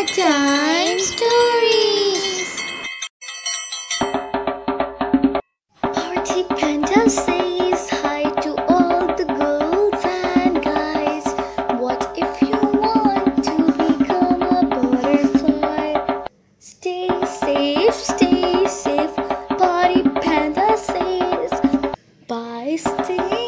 Bedtime Stories. Party Panda says hi to all the girls and guys. What if you want to become a butterfly? Stay safe, stay safe. Party Panda says bye, stay.